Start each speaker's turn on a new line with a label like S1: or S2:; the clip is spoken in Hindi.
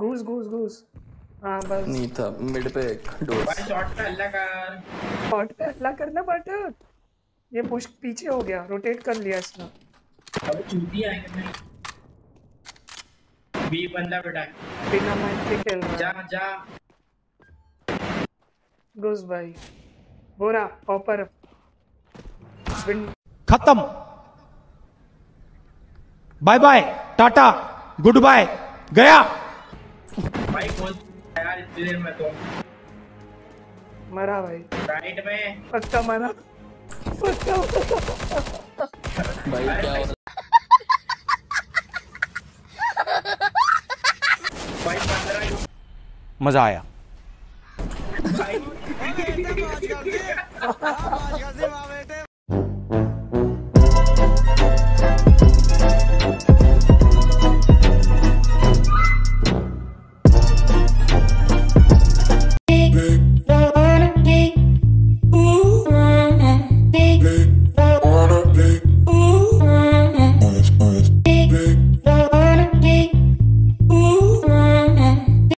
S1: घूस घूस घूस हाँ बस।
S2: नहीं था मिड पे एक डोर।
S3: भाई शॉट का अल्लाह कर।
S1: पॉट पे अल्लाह करना पाठक ये पुश पीछे हो गया रोटेट कर लिया इसने।
S3: अब चूती आएँगे नहीं बी बंदा बेटा
S1: बिना माइंड के खेल रहा
S3: जा जा।
S1: घुस भाई। बोरा ऑपर
S4: खत्म। Bye bye tata good bye गया।
S3: भाई कौन यार इतनी देर में तो?
S1: मरा भाई।
S3: राइट में?
S1: पक्का मरा। पक्का
S2: भाई क्या हो
S3: भाई
S4: मज़ा आया।